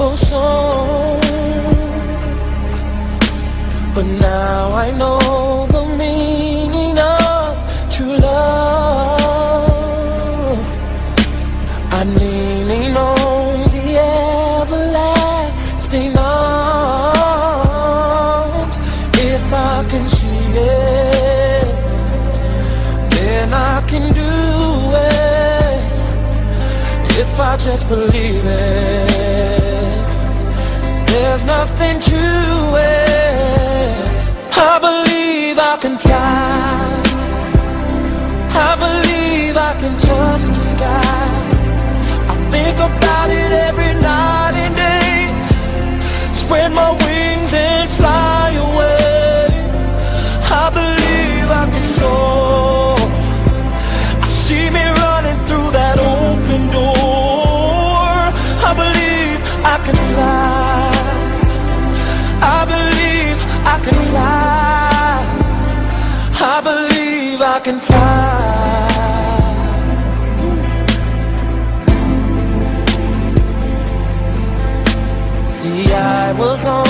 for so But now I know the meaning of true love. I'm leaning on the everlasting arms. If I can see it, then I can do it. If I just believe it. There's nothing to it. I believe can rely. I believe I can fly. See, I was on.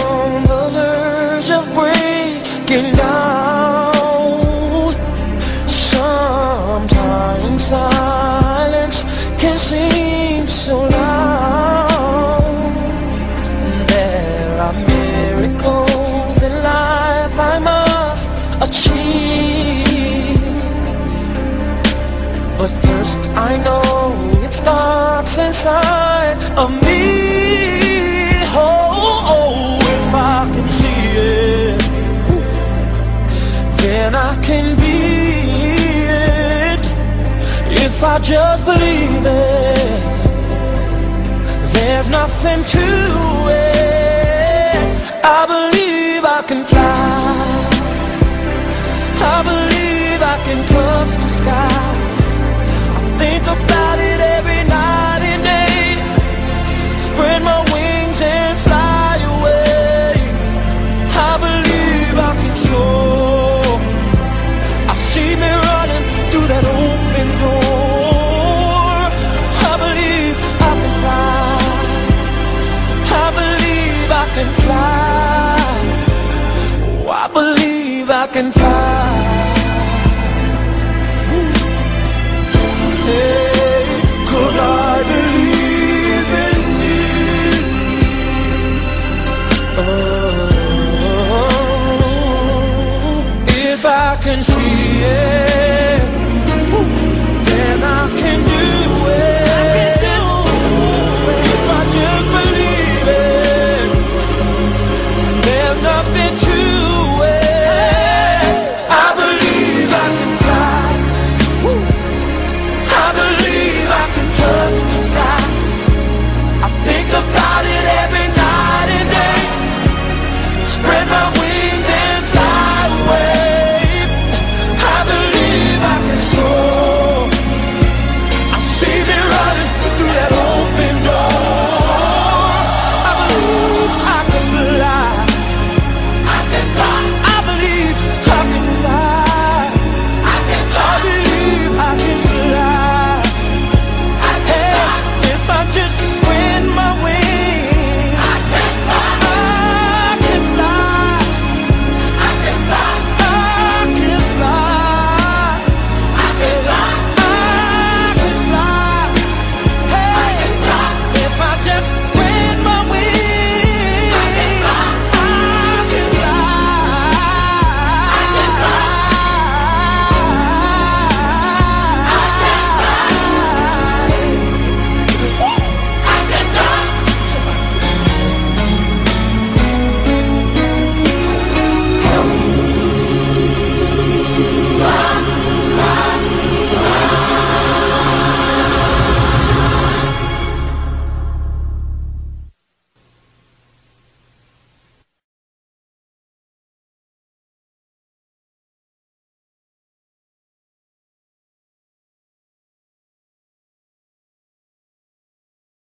just believe it. There's nothing to it. I believe I can fly.